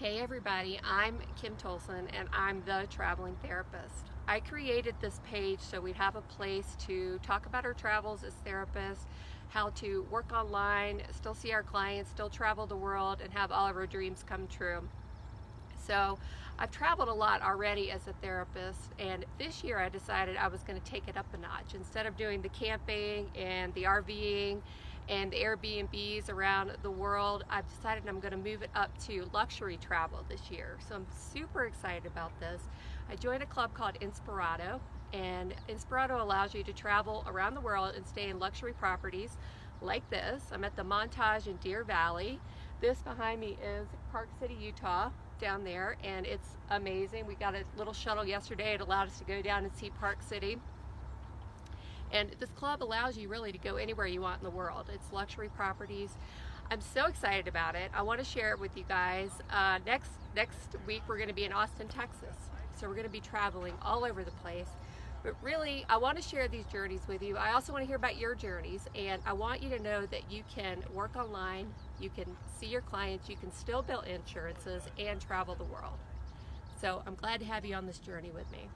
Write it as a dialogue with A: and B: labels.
A: Hey everybody, I'm Kym Tolson and I'm the traveling therapist. I created this page so we'd have a place to talk about our travels as therapists, how to work online, still see our clients, still travel the world, and have all of our dreams come true. So I've traveled a lot already as a therapist and this year I decided I was going to take it up a notch. Instead of doing the camping and the RVing and Airbnbs around the world, I've decided I'm going to move it up to luxury travel this year. So I'm super excited about this. I joined a club called Inspirato and Inspirato allows you to travel around the world and stay in luxury properties like this. I'm at the Montage in Deer Valley. This behind me is Park City, Utah down there and it's amazing. We got a little shuttle yesterday. It allowed us to go down and see Park City. And this club allows you really to go anywhere you want in the world. It's luxury properties. I'm so excited about it. I want to share it with you guys. Uh, next next week we're going to be in Austin, Texas. So we're going to be traveling all over the place. But really, I want to share these journeys with you. I also want to hear about your journeys, and I want you to know that you can work online, you can see your clients, you can still build insurances, and travel the world. So I'm glad to have you on this journey with me.